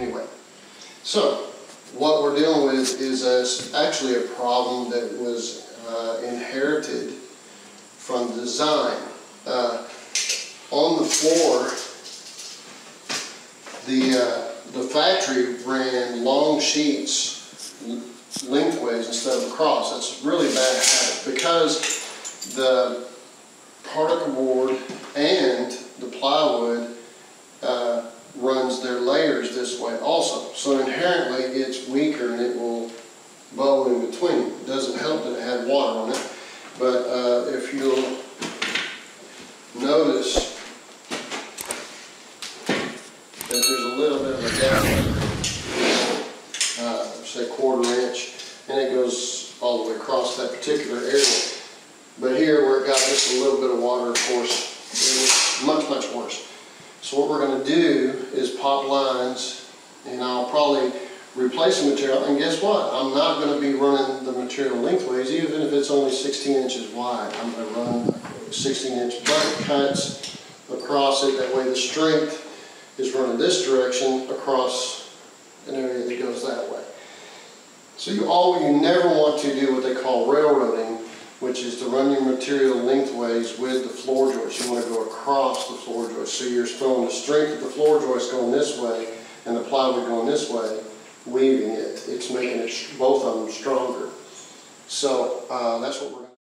Anyway, so what we're dealing with is actually a problem that was uh, inherited from design. Uh, on the floor, the, uh, the factory ran long sheets lengthways instead of across. That's really bad habit because the particle board and the plywood uh, runs their layers this way also. So inherently, it's weaker and it will bow in between. It doesn't help that it had water on it, but uh, if you'll notice that there's a little bit of a gap, uh, say quarter inch, and it goes all the way across that particular area. But here, where it got just a little bit of water, of course, it was much, much worse. So what we're gonna do is pop lines, and I'll probably replace the material, and guess what? I'm not gonna be running the material lengthways, even if it's only sixteen inches wide. I'm gonna run sixteen inch butt cuts across it, that way the strength is this direction across an area that goes that way. So you all, you never want to do what they call railroading, which is to run your material lengthways with the floor joist. You want to go across the floor joist. So you're throwing the strength of the floor joist going this way and the plywood going this way, weaving it. It's making it, both of them stronger. So uh, that's what we're